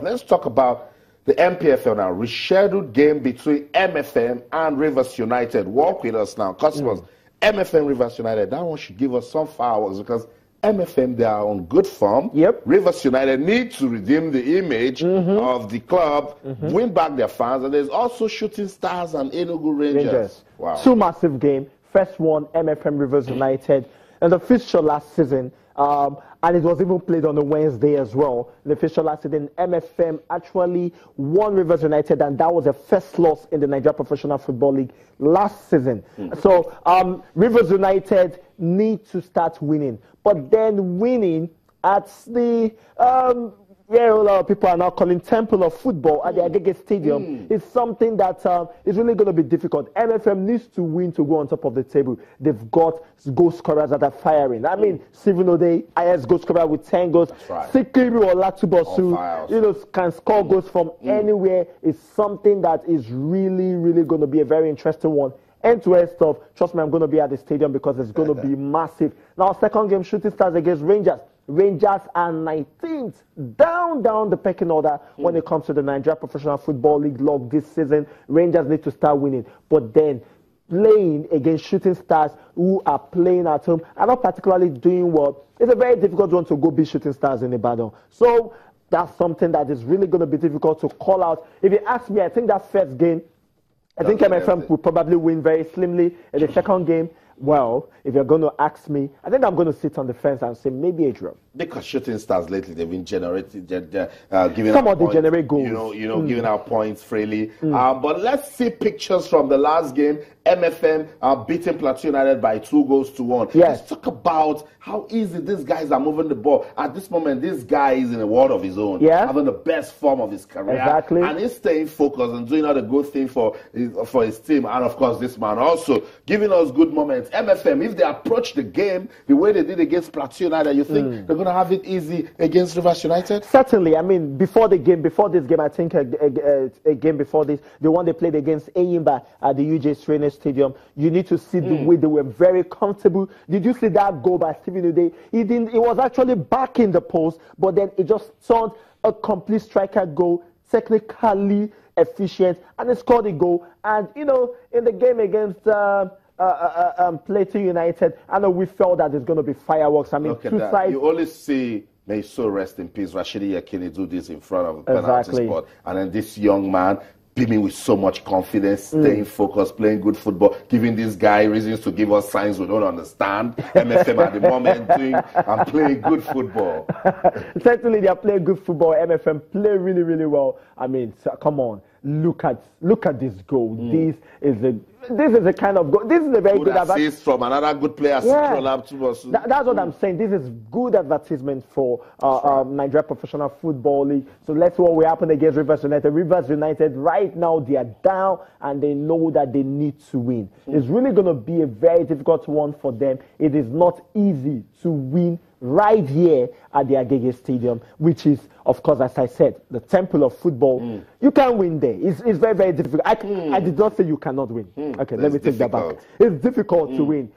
Let's talk about the NPFL now. Rescheduled game between MFM and Rivers United. Walk with us now. Customers, mm. MFM Rivers United, that one should give us some fireworks because MFM, they are on good form. Yep. Rivers United need to redeem the image mm-hmm. of the club, mm-hmm. win back their fans, and there's also Shooting Stars and Enugu Rangers. Rangers. Wow. Two massive game. First one, MFM Rivers United. And the fixture last season, um, and it was even played on a Wednesday as well. The official last season, MFM actually won Rivers United, and that was the first loss in the Nigeria Professional Football League last season. Mm. So um, Rivers United need to start winning, but then winning at the um, where a lot of people are now calling Temple of Football at the hmm. Agege Stadium mm. is something that um, is really going to be difficult. MFM needs to win to go on top of the table. They've got goal scorers that are firing. I mean, Stephen Odey, IS goal scorer with 10 goals. Right. Sikiru Olatunbosun, you know, can score mm. goals from mm. anywhere. Is something that is really, really going to be a very interesting one end-to-end stuff. Trust me, I'm going to be at the stadium because it's going to be massive. Now, second game, Shooting Stars against Rangers. Rangers are 19th, down, down the pecking order mm. when it comes to the Nigeria Professional Football League log this season. Rangers need to start winning. But then, playing against shooting stars who are playing at home and not particularly doing well, it's a very difficult one to go beat shooting stars in Ibadan. So, that's something that is really going to be difficult to call out. If you ask me, I think that first game, I think MFM will probably win very slimly. In the second game, well, if you're going to ask me, I think I'm going to sit on the fence and say maybe a draw. Because shooting stars lately, they've been generating, uh, giving Some of they generate goals. You know, you know, mm. giving out points freely. Mm. Uh, but let's see pictures from the last game. MFM uh, beating Plateau United by two goals to one. Yes. Let's talk about how easy these guys are moving the ball. At this moment, this guy is in a world of his own. Yeah. Having the best form of his career. Exactly. And he's staying focused and doing all the good thing for his, for his team. And of course, this man also giving us good moments. MFM, if they approach the game the way they did against Plateau United, you think mm. they're going to have it easy against Rivers United? Certainly. I mean, before the game, before this game, I think a, a, a game before this, the one they played against Enyimba at the UJ Trainer Stadium, you need to see the mm. way they were very comfortable. Did you see that goal by Stephen Odey? He didn't. It was actually back in the post, but then it just turned a complete striker goal, technically efficient, and he scored a goal. And you know, in the game against. Uh, uh, uh, uh um, Plateau United. I know we felt that there's going to be fireworks. I mean, Look two sides. You only see May so rest in peace. Rashidi Yekini do this in front of exactly. penalty spot. And then this young man beaming with so much confidence, mm. staying focused, playing good football, giving this guy reasons to give us signs we don't understand. MFM at the moment doing and playing good football. Certainly they are playing good football. MFM play really, really well. I mean, come on look at look at this goal. Mm. This is a this is a kind of goal. This is a very good, good assist from another good player. Yeah. That, that's what. I'm saying. This is good advertisement for uh, um, Nigeria Professional Football League. So let's see what will happen against Rivers United. Rivers United right now they are down and they know that they need to win. Mm. It's really going to be a very difficult one for them. It is not easy to win right here at the Agege Stadium, which is, of course, as I said, the temple of football. Mm. You can win there. It's, it's very, very difficult. I, mm. I did not say you cannot win. Mm. Okay, let me take difficult. that back. It's difficult to hmm. win.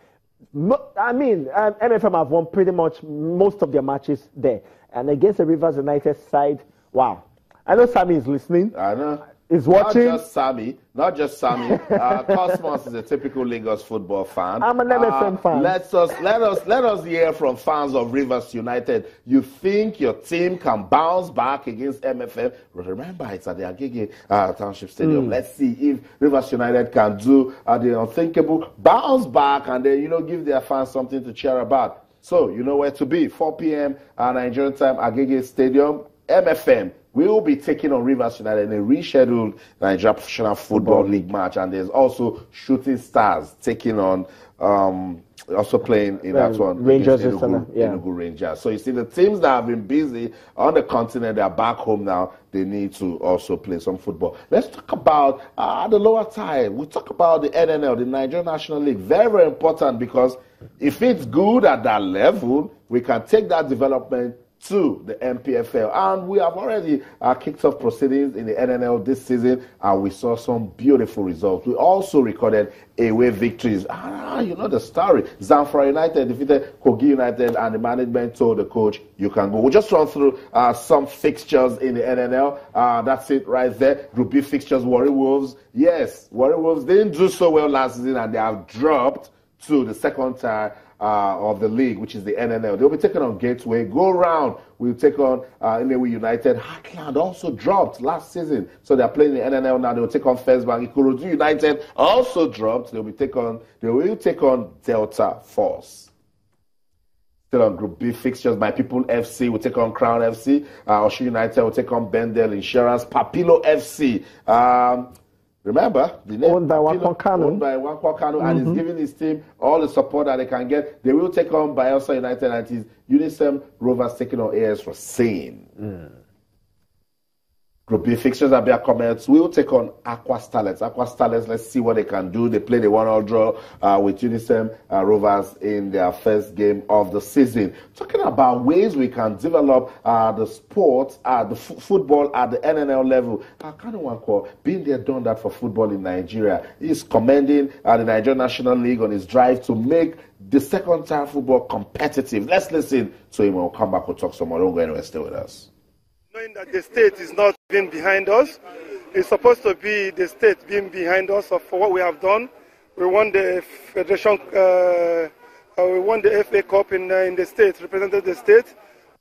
I mean, um, MFM have won pretty much most of their matches there. And against the Rivers United side, wow. I know Sammy is listening. I know is watching. Not just Sammy, not just Sammy. Uh, Cosmos is a typical Lagos football fan. I'm an MFM uh, fan. Let us let us let us hear from fans of Rivers United. You think your team can bounce back against MFM? Remember, it's at the Agege uh, Township Stadium. Mm. Let's see if Rivers United can do uh, the unthinkable, bounce back, and then you know give their fans something to cheer about. So you know where to be. 4 p.m. Uh, Nigerian time, Agege Stadium. MFM will be taking on Rivers United in a rescheduled Nigeria Professional Football League match, and there's also Shooting Stars taking on um, also playing in that one Rangers Enugu, yeah. Enugu Rangers. So you see, the teams that have been busy on the continent, they're back home now. They need to also play some football. Let's talk about uh, the lower tier. We talk about the NNL, the Nigerian National League. Very, very important because if it's good at that level, we can take that development to the NPFL. And we have already uh, kicked off proceedings in the NNL this season, and we saw some beautiful results. We also recorded away victories. Ah, you know the story. Zamfara United defeated Kogi United, and the management told the coach, you can go. We'll just run through uh, some fixtures in the NNL. Uh, that's it right there. Group B fixtures, Warri Wolves. Yes, Warri Wolves didn't do so well last season, and they have dropped to the second tier uh, of the league, which is the NNL. They'll be taking on Gateway. Go round. We'll take on uh, Nnewi United. Heartland also dropped last season, so they're playing the NNL now. They'll take on First Bank. Ikorodu United also dropped. They'll be take on. They will take on Delta Force. Still on Group B fixtures, My People FC will take on Crown FC. Uh, Osho United will take on Bendel Insurance. Papilo FC. Um, Remember, the name owned by Nwankwo Kanu. Owned by Nwankwo Kanu, mm-hmm. and he's giving his team all the support that they can get. They will take on Bayelsa United and his Unicem Rovers taking on AS Racine. Mm. Group B fixtures are being comments. We'll take on Akwa Starlets. Akwa Starlets, let's see what they can do. They played the one-all draw uh, with Unicem uh, Rovers in their first game of the season. Talking about ways we can develop uh, the sport, uh, the football at the NNL level. Uh, Kanu being there, done that for football in Nigeria. He's commending uh, the Nigerian National League on his drive to make the second-tier football competitive. Let's listen to him. We'll come back. We'll talk some more. Don't go anywhere. Stay with us that the state is not being behind us. It's supposed to be the state being behind us for what we have done. We won the Federation, uh, uh, we won the FA Cup in, uh, in the state, represented the state,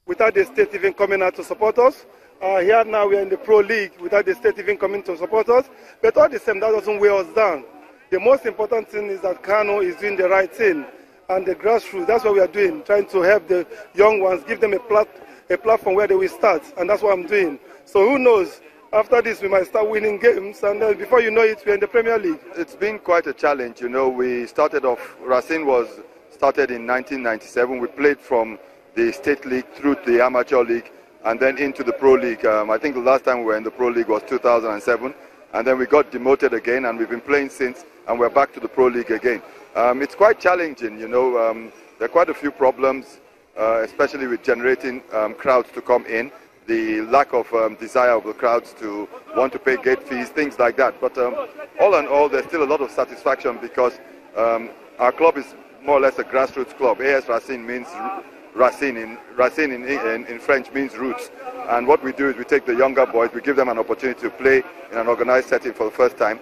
without the state even coming out to support us. Uh, here now we are in the Pro League without the state even coming to support us. But all the same, that doesn't weigh us down. The most important thing is that Kano is doing the right thing and the grassroots. That's what we are doing, trying to help the young ones, give them a platform a platform where they will start, and that's what I'm doing. So who knows? After this, we might start winning games, and before you know it, we're in the Premier League. It's been quite a challenge. You know, we started off. Racine was started in 1997. We played from the state league through the amateur league, and then into the pro league. Um, I think the last time we were in the pro league was 2007, and then we got demoted again, and we've been playing since, and we're back to the pro league again. Um, it's quite challenging. You know, um, there are quite a few problems uh, especially with generating um, crowds to come in, the lack of um, desire of the crowds to want to pay gate fees, things like that. But um, all in all, there's still a lot of satisfaction because um, our club is more or less a grassroots club. AS Racine means Racine in Racine in, in, in, French means roots. And what we do is we take the younger boys, we give them an opportunity to play in an organized setting for the first time.